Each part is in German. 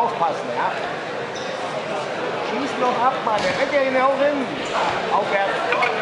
aufpassen, ja. Schieß noch ab, Mann. Der rennt ja genau hin. Aufwärts.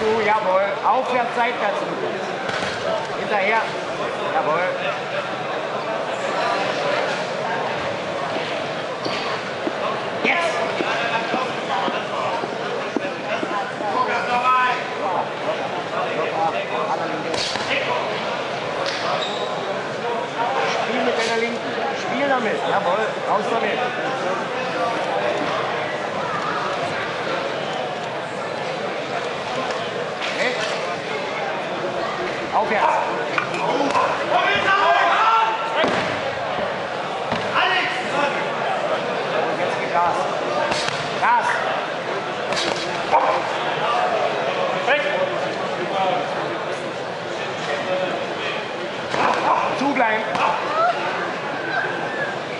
Du, jawohl. Aufwärts, seitwärts. Hinterher. Jawohl. Damit. Jawohl. Raus damit. Weg. Aufwärts. Und jetzt geht Gas. Gas. Weg.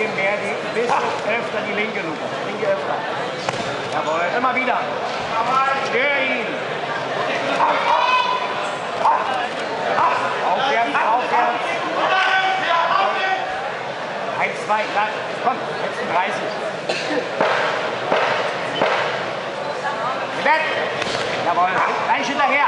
Bisschen mehr, die, bisschen öfter die linke Lupe. Linke öfter. Jawohl, immer wieder. Stör ihn. Aufwärts, aufwärts. Eins, zwei, lang. Komm, letzten 30. Bett. Jawohl, gleich hinterher.